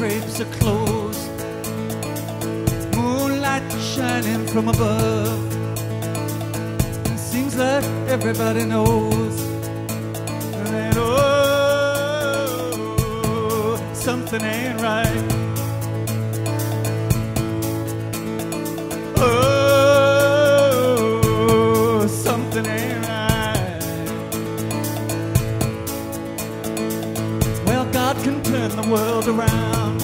gates are closed. Moonlight shining from above. It seems like everybody knows that oh, something ain't right. Oh, something ain't right. God can turn the world around.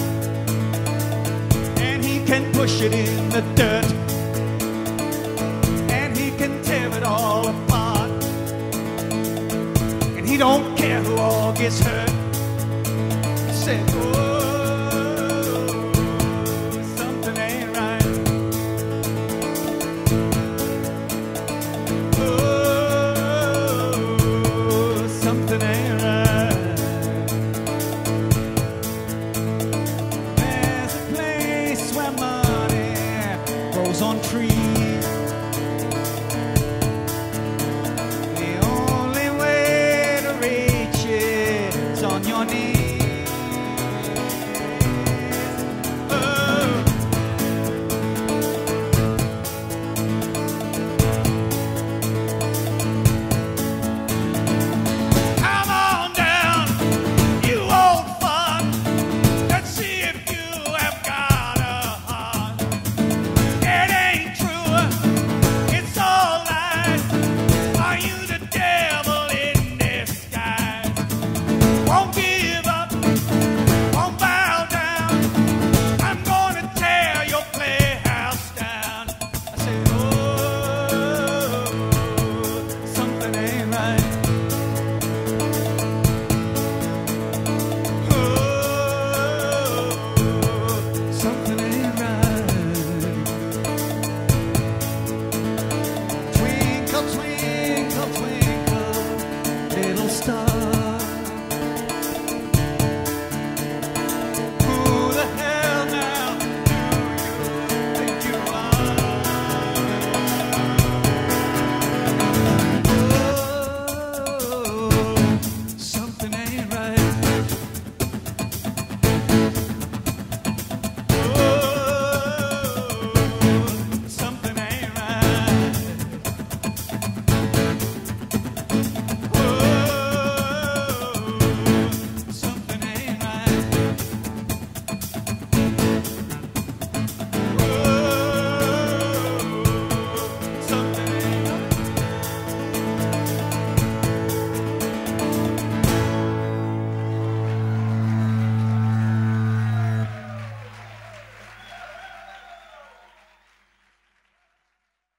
And he can push it in the dirt. And he can tear it all apart. And he don't care who all gets hurt. He said, oh, concrete. song.